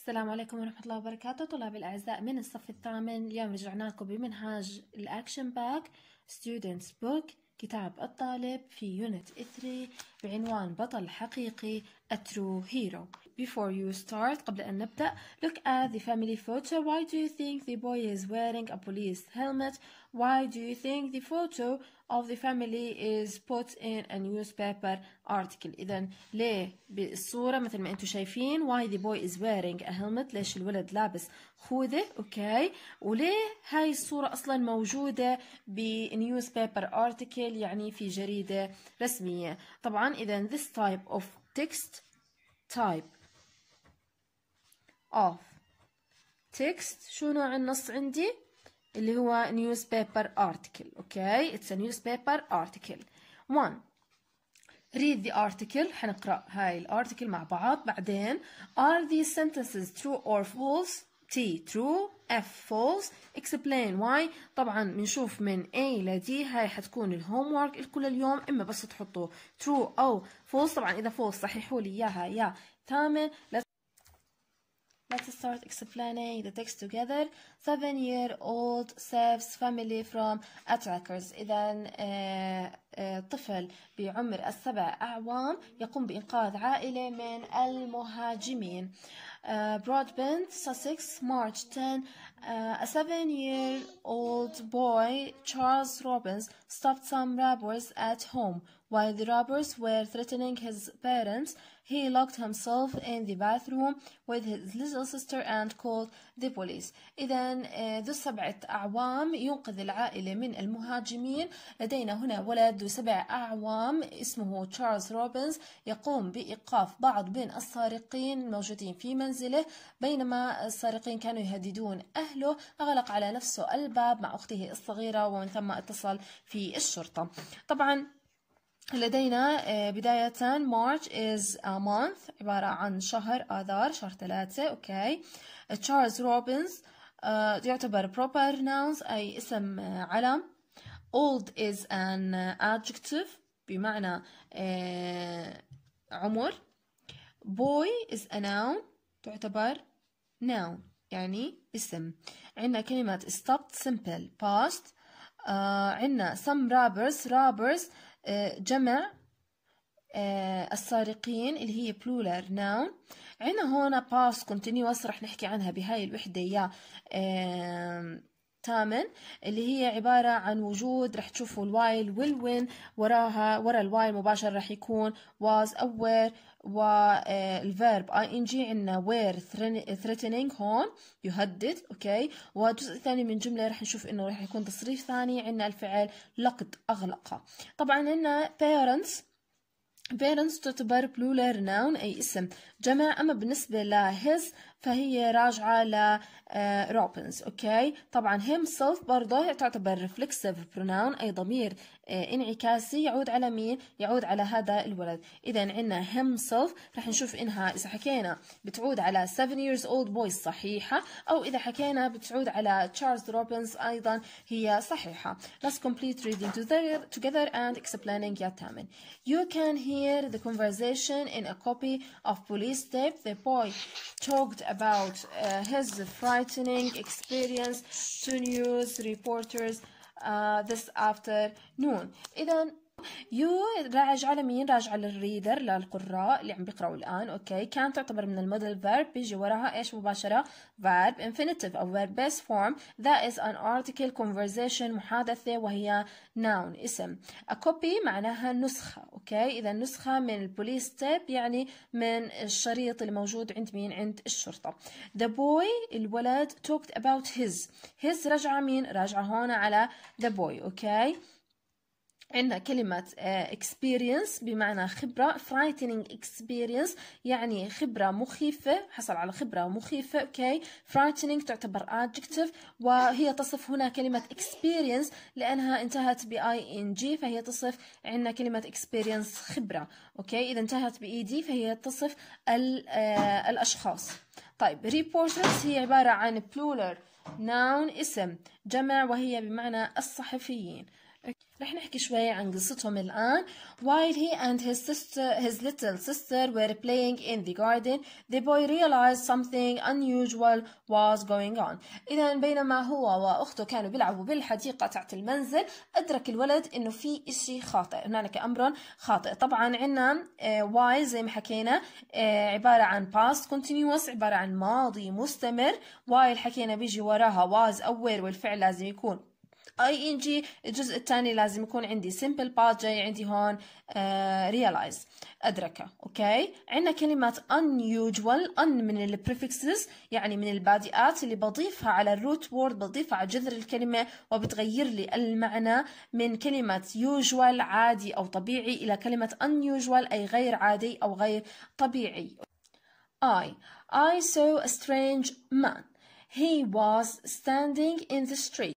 السلام عليكم ورحمة الله وبركاته طلاب الأعزاء من الصف الثامن اليوم رجعنا لكم بمنهاج ال Action Pack Student's Book كتاب الطالب في unit 3 بعنوان بطل حقيقي A True Hero Before you start قبل أن نبدأ Look at the family photo Why do you think the boy is wearing a police helmet? Why do you think the photo of the family is put in a newspaper article إذا ليه بالصورة مثل ما أنتم شايفين why the boy is wearing a helmet ليش الولد لابس خوذة أوكي وليه هاي الصورة أصلا موجودة بنيوزبيبر article يعني في جريدة رسمية طبعا إذا this type of text type of text شو نوع النص عندي اللي هو newspaper article okay it's a newspaper article one read the article حنقرأ هاي الارتكل مع بعض بعدين are these sentences true or false T true F false explain why طبعا بنشوف من A ل D هاي حتكون الهوم ورك الكل اليوم إما بس تحطوا true أو false طبعا إذا false صححوا لي إياها يا ثامن Let's start explaining the text together. Seven year old saves family from attackers. إذا طفل بعمر السبع أعوام يقوم بإنقاذ عائلة من المهاجمين. Broadbent, Sussex, March 10. a seven year old boy, Charles Robbins, stopped some robbers at home. While the robbers were threatening his parents, he locked himself in the bathroom with his little sister and called the police. إذا ذو سبعة أعوام ينقذ العائلة من المهاجمين. لدينا هنا ولد ذو سبع أعوام اسمه تشارلز روبنز يقوم بإيقاف بعض من السارقين الموجودين في منزله بينما السارقين كانوا يهددون أهله أغلق على نفسه الباب مع أخته الصغيرة ومن ثم اتصل في الشرطة. طبعا لدينا بداية March is a month عبارة عن شهر آذار شهر ثلاثة. أوكي. تشارلز روبنز يعتبر proper nouns أي اسم علم. Old is an adjective بمعنى عمر. Boy is a noun. تعتبر noun يعني اسم. عندنا كلمة stopped simple past. عندنا some robbers robbers جمع السارقين اللي هي plural noun. عندنا هون past continuous رح نحكي عنها بهاي الوحدة يا ثامن اللي هي عبارة عن وجود رح تشوفوا ال while وال when وراها ورا ال while مباشرة رح يكون was أو were ing عندنا were threatening هون يهدد أوكي والجزء الثاني من الجمله رح نشوف إنه رح يكون تصريف ثاني عندنا الفعل لقد أغلق. طبعا عندنا parents. Parents تعتبر plural noun أي اسم. جمع أما بالنسبة ل his فهي راجعة ل روبنز أوكي؟ طبعا himself برضه تعتبر reflexive pronoun أي ضمير انعكاسي يعود على مين؟ يعود على هذا الولد. إذا عندنا himself رح نشوف إنها إذا حكينا بتعود على 7 years old boy صحيحة أو إذا حكينا بتعود على تشارلز روبنز أيضا هي صحيحة. Let's complete reading together and explaining يا تامن You can hear the conversation in a copy of police tape. The boy talked about uh, his frightening experience to news reporters uh, this afternoon إذا يو راجعة لمين؟ راجعة للريدر للقراء اللي عم بيقرأوا الآن. أوكي. كان تعتبر من الموديل فيرب بيجي وراها إيش؟ مباشرة. verb infinitive أو verb base form. That is an article conversation محادثة وهي noun اسم. A copy معناها نسخة. أوكي. إذا نسخة من ال police tape يعني من الشريط اللي موجود عند مين؟ عند الشرطة. The boy الولد talked about his. His رجعة مين؟ راجعة هون على the boy. أوكي. عندنا كلمة experience بمعنى خبرة frightening experience يعني خبرة مخيفة حصل على خبرة مخيفة أوكي frightening تعتبر adjective وهي تصف هنا كلمة experience لأنها انتهت ب ing فهي تصف عندنا كلمة experience خبرة أوكي إذا انتهت ب ed فهي تصف الأشخاص. طيب reporters هي عبارة عن plural noun اسم جمع وهي بمعنى الصحفيين. رح نحكي شوي عن قصتهم الآن. While he and his sister his little sister were playing in the garden the boy realized something unusual was going on. إذا بينما هو وأخته كانوا بيلعبوا بالحديقة تحت المنزل أدرك الولد إنه في إشي خاطئ. هنالك أمر خاطئ. طبعا عنا while زي ما حكينا عبارة عن past continuous عبارة عن ماضي مستمر. While حكينا بيجي وراها was أول والفعل لازم يكون ing الجزء الثاني لازم يكون عندي simple past جاي عندي هون uh, realize. أدركه أوكي؟ عندنا كلمة unusual un من ال prefixes يعني من البادئات اللي بضيفها على ال root word بضيفها على جذر الكلمة وبتغير لي المعنى من كلمة usual عادي أو طبيعي إلى كلمة unusual أي غير عادي أو غير طبيعي. I. I saw a strange man. He was standing in the street.